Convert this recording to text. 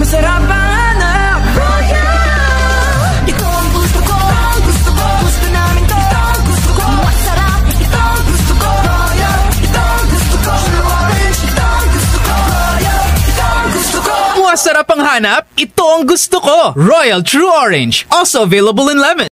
Masarap ang hanap. Royal! Ito ang gusto ko Ito ang gusto ko Gusto namin to Ito ang gusto ko. Masarap Ito ang gusto ko. Royal! Ito ang gusto ko. True orange Ito ang gusto ko. Royal! Ito ang gusto ko. Masarap ang hanap, ito ang gusto ko. Royal True Orange. Also available in lemon.